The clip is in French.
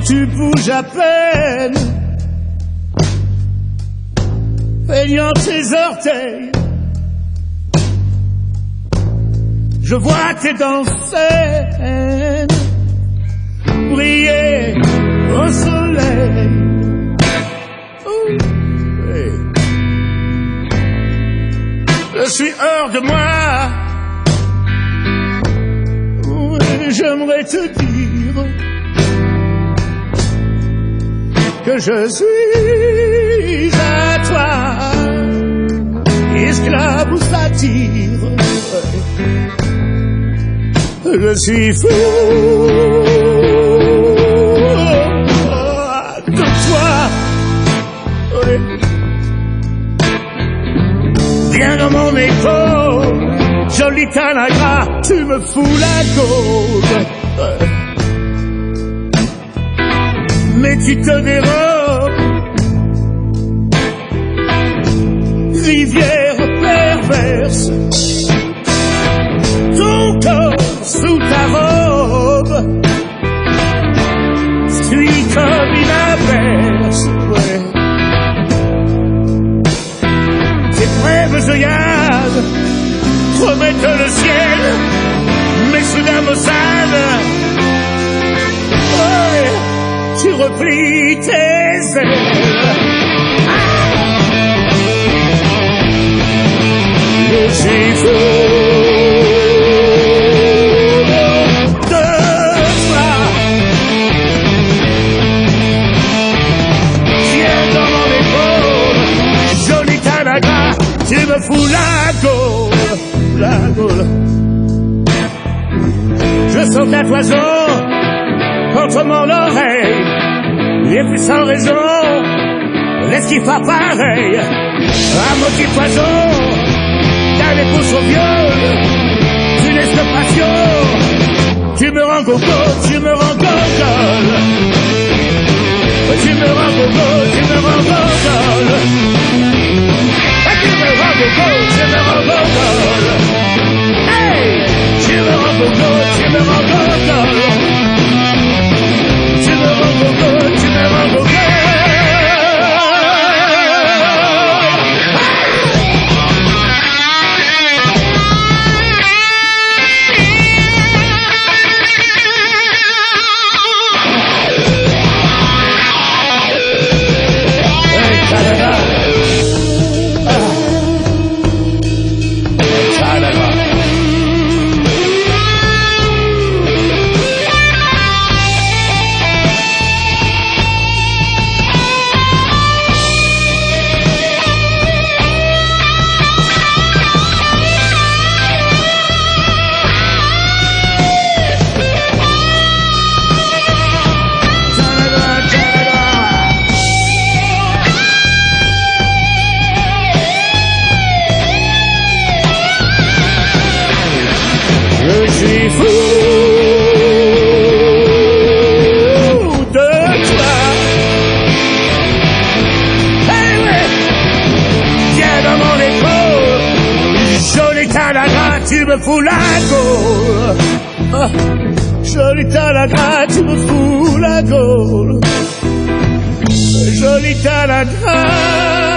tu bouges à peine, peignant tes orteils. Je vois tes saines briller au soleil. Je suis hors de moi. J'aimerais te dire que je suis à toi, esclave ou satire. Je suis fou de toi. Viens dans mon épaule, joli tanagra, tu me fous la gaule. Mais tu te dérobes, rivière perverse, ton corps sous ta robe, suis comme une averse. Ouais. Tes brèves œillades promettent le ciel, mais soudain me. Tu replies tes ailes. Je suis fou de toi. Dans mon épaule, joli tanagra, tu me fous la gaule. Je sens ta toison contre mon oreille, et puis sans raison, laisse qu'il pas pareil, à moitié poison, t'as les pouces au viol, tu laisses de passion, tu me rends gogo, tu me rends gogol. Tu me rends gogo, tu me rends gogol. Tu me rends tu me rends. Hey! Tu me rends tu me rends. De toi. Hey, ouais. Viens dans mon épaule, joli tanagra, tu me fous la gaule. Ah, joli tu me fous la gaule. Joli tanagra.